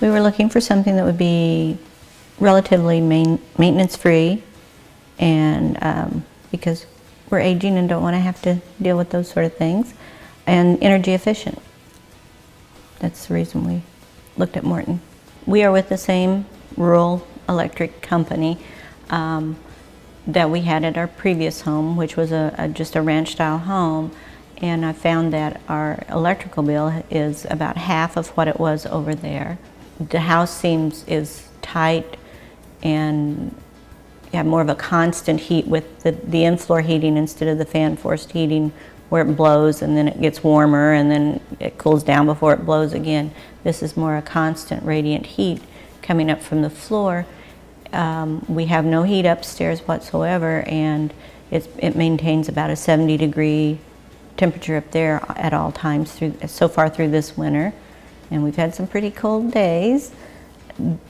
We were looking for something that would be relatively main, maintenance-free and um, because we're aging and don't want to have to deal with those sort of things and energy efficient. That's the reason we looked at Morton. We are with the same rural electric company um, that we had at our previous home, which was a, a just a ranch style home. And I found that our electrical bill is about half of what it was over there. The house seems is tight and you have more of a constant heat with the, the in-floor heating instead of the fan forced heating where it blows and then it gets warmer and then it cools down before it blows again. This is more a constant radiant heat coming up from the floor. Um, we have no heat upstairs whatsoever and it maintains about a 70 degree temperature up there at all times through so far through this winter and we've had some pretty cold days.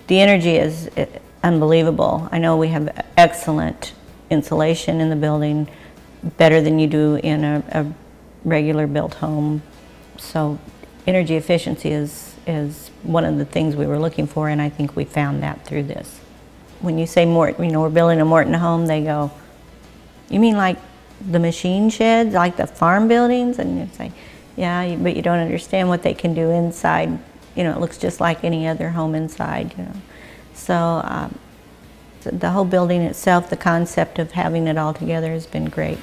The energy is eh, unbelievable. I know we have excellent insulation in the building, better than you do in a, a regular built home. So energy efficiency is, is one of the things we were looking for and I think we found that through this. When you say Morton, you know, we're building a Morton home, they go, you mean like the machine sheds, like the farm buildings? And you say, yeah, but you don't understand what they can do inside. You know, it looks just like any other home inside, you know. So um, the whole building itself, the concept of having it all together has been great.